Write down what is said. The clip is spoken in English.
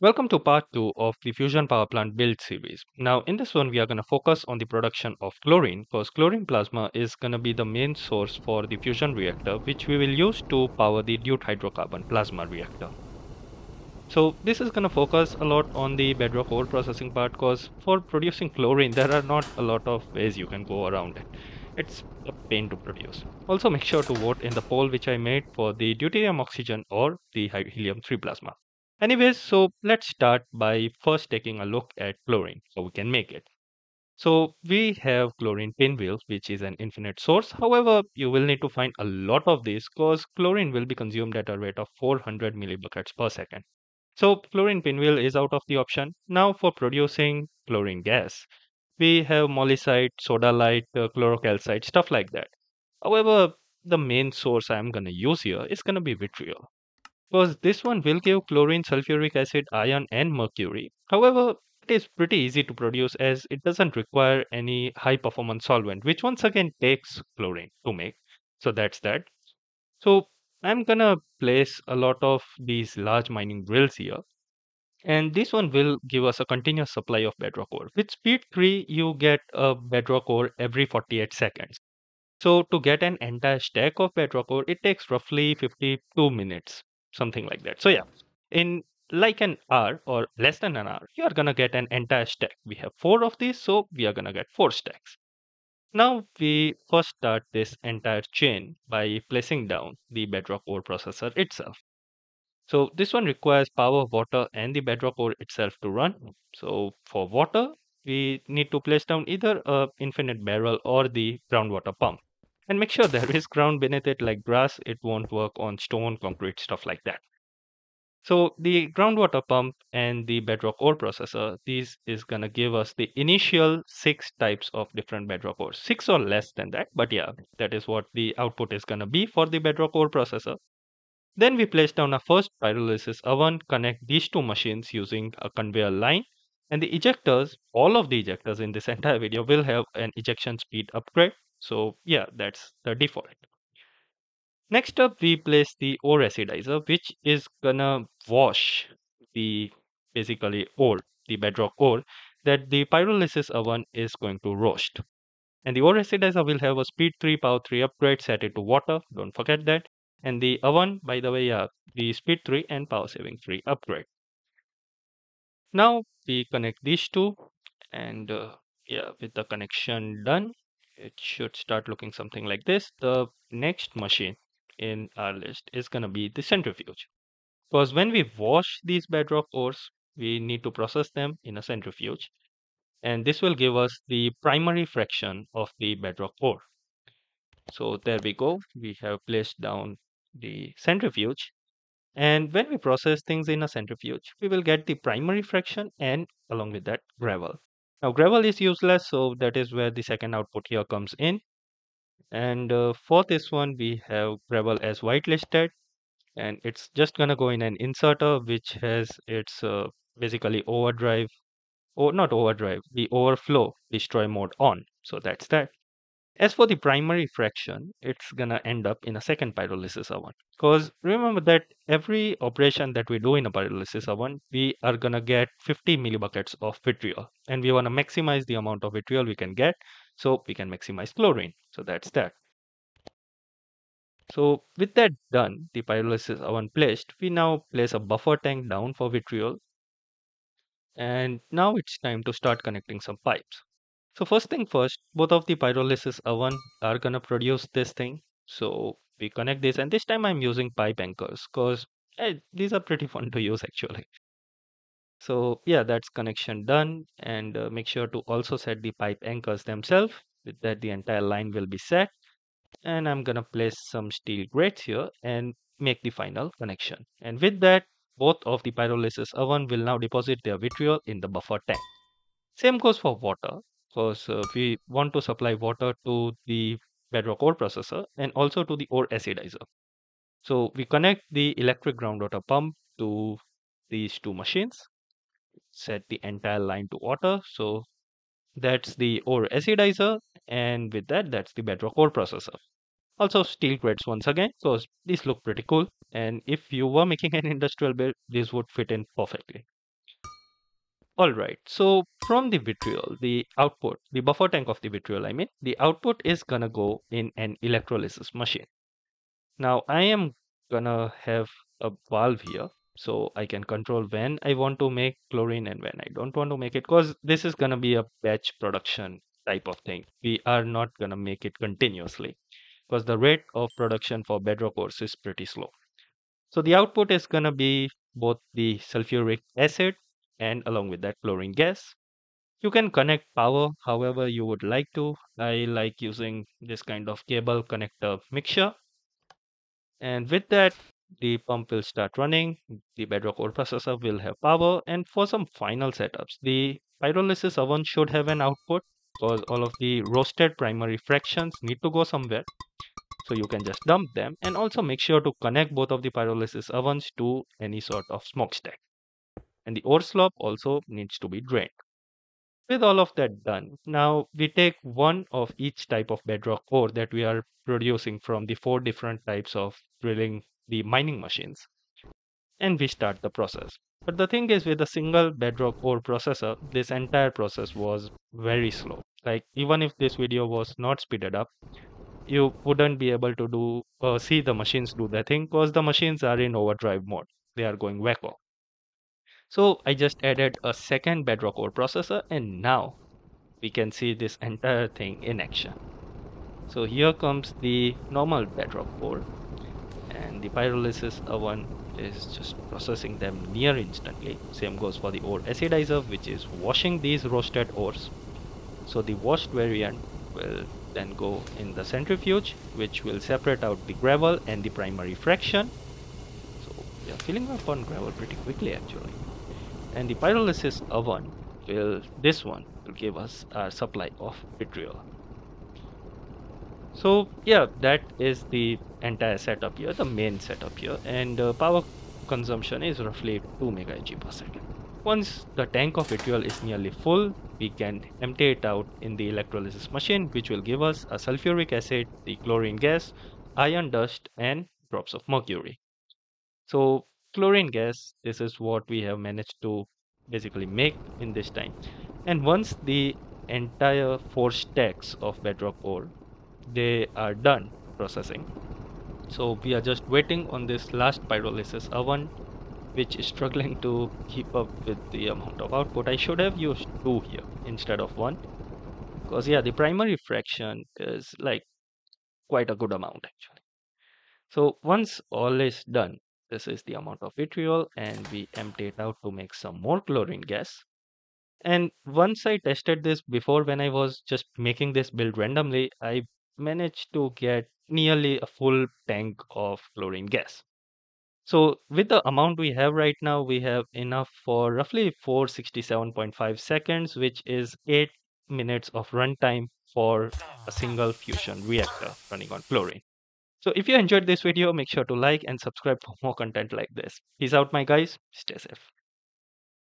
Welcome to part 2 of the Fusion Power Plant build series. Now in this one we are going to focus on the production of chlorine because chlorine plasma is going to be the main source for the fusion reactor which we will use to power the DUTE hydrocarbon plasma reactor. So this is going to focus a lot on the bedrock ore processing part because for producing chlorine there are not a lot of ways you can go around it. It's a pain to produce. Also make sure to vote in the poll which I made for the deuterium oxygen or the helium 3 plasma. Anyways, so let's start by first taking a look at chlorine, so we can make it. So we have chlorine pinwheel, which is an infinite source. However, you will need to find a lot of these because chlorine will be consumed at a rate of 400 millibuckets per second. So chlorine pinwheel is out of the option. Now for producing chlorine gas, we have molysite, soda light, uh, chlorocalcite, stuff like that. However, the main source I'm going to use here is going to be vitriol because this one will give chlorine, sulfuric acid, iron and mercury. However, it is pretty easy to produce as it doesn't require any high performance solvent, which once again takes chlorine to make. So that's that. So I'm gonna place a lot of these large mining drills here. And this one will give us a continuous supply of bedrock ore. With speed 3, you get a bedrock ore every 48 seconds. So to get an entire stack of bedrock ore, it takes roughly 52 minutes something like that. So yeah, in like an hour or less than an hour, you are gonna get an entire stack. We have four of these, so we are gonna get four stacks. Now we first start this entire chain by placing down the bedrock ore processor itself. So this one requires power, water, and the bedrock ore itself to run. So for water, we need to place down either a infinite barrel or the groundwater pump and make sure there is ground beneath it like grass it won't work on stone concrete stuff like that. So the groundwater pump and the bedrock ore processor these is going to give us the initial six types of different bedrock ores. Six or less than that but yeah that is what the output is going to be for the bedrock ore processor. Then we place down a first pyrolysis oven connect these two machines using a conveyor line and the ejectors all of the ejectors in this entire video will have an ejection speed upgrade so yeah, that's the default. Next up, we place the ore acidizer, which is gonna wash the basically ore, the bedrock ore that the pyrolysis oven is going to roast. And the ore acidizer will have a speed 3 power 3 upgrade set it to water. Don't forget that. And the oven, by the way, yeah, the speed 3 and power saving 3 upgrade. Now we connect these two and uh, yeah, with the connection done, it should start looking something like this. The next machine in our list is going to be the centrifuge. Because when we wash these bedrock ores, we need to process them in a centrifuge. And this will give us the primary fraction of the bedrock ore. So there we go. We have placed down the centrifuge. And when we process things in a centrifuge, we will get the primary fraction and along with that gravel. Now gravel is useless, so that is where the second output here comes in. And uh, for this one, we have gravel as whitelisted, and it's just gonna go in an inserter which has its uh, basically overdrive, or not overdrive, the overflow destroy mode on. So that's that. As for the primary fraction, it's gonna end up in a second pyrolysis oven. Because remember that every operation that we do in a pyrolysis oven, we are gonna get 50 millibuckets of vitriol. And we wanna maximize the amount of vitriol we can get, so we can maximize chlorine. So that's that. So with that done, the pyrolysis oven placed, we now place a buffer tank down for vitriol. And now it's time to start connecting some pipes. So first thing first, both of the pyrolysis oven are gonna produce this thing. So we connect this and this time I'm using pipe anchors because hey, these are pretty fun to use actually. So yeah, that's connection done and uh, make sure to also set the pipe anchors themselves. With that the entire line will be set and I'm gonna place some steel grates here and make the final connection. And with that, both of the pyrolysis oven will now deposit their vitriol in the buffer tank. Same goes for water because uh, we want to supply water to the bedrock ore processor and also to the ore acidizer. So we connect the electric groundwater pump to these two machines, set the entire line to water. So that's the ore acidizer and with that, that's the bedrock ore processor. Also steel grates once again because these look pretty cool and if you were making an industrial build, this would fit in perfectly. All right, so from the vitriol, the output, the buffer tank of the vitriol, I mean, the output is gonna go in an electrolysis machine. Now I am gonna have a valve here so I can control when I want to make chlorine and when I don't want to make it because this is gonna be a batch production type of thing. We are not gonna make it continuously because the rate of production for bedrock ores is pretty slow. So the output is gonna be both the sulfuric acid and along with that chlorine gas. You can connect power however you would like to. I like using this kind of cable connector mixture. And with that, the pump will start running, the Bedrock ore processor will have power, and for some final setups, the pyrolysis oven should have an output because all of the roasted primary fractions need to go somewhere. So you can just dump them and also make sure to connect both of the pyrolysis ovens to any sort of smokestack. And the ore slope also needs to be drained. With all of that done, now we take one of each type of bedrock ore that we are producing from the four different types of drilling the mining machines and we start the process. But the thing is with a single bedrock ore processor, this entire process was very slow. Like even if this video was not speeded up, you wouldn't be able to do uh, see the machines do their thing because the machines are in overdrive mode. They are going wacko. So I just added a second bedrock ore processor and now we can see this entire thing in action. So here comes the normal bedrock ore and the pyrolysis oven is just processing them near instantly. Same goes for the ore acidizer which is washing these roasted ores. So the washed variant will then go in the centrifuge which will separate out the gravel and the primary fraction. So we are filling up on gravel pretty quickly actually and the pyrolysis oven will this one will give us our supply of vitriol. So yeah that is the entire setup here the main setup here and uh, power consumption is roughly 2 mega per second. Once the tank of vitriol is nearly full we can empty it out in the electrolysis machine which will give us a sulfuric acid the chlorine gas iron dust and drops of mercury. So chlorine gas this is what we have managed to basically make in this time. And once the entire four stacks of bedrock ore they are done processing. So we are just waiting on this last pyrolysis oven which is struggling to keep up with the amount of output. I should have used two here instead of one because yeah the primary fraction is like quite a good amount actually. So once all is done this is the amount of vitriol and we empty it out to make some more chlorine gas. And once I tested this before when I was just making this build randomly, I managed to get nearly a full tank of chlorine gas. So with the amount we have right now, we have enough for roughly 467.5 seconds, which is 8 minutes of runtime for a single fusion reactor running on chlorine. So if you enjoyed this video, make sure to like and subscribe for more content like this. Peace out, my guys. Stay safe.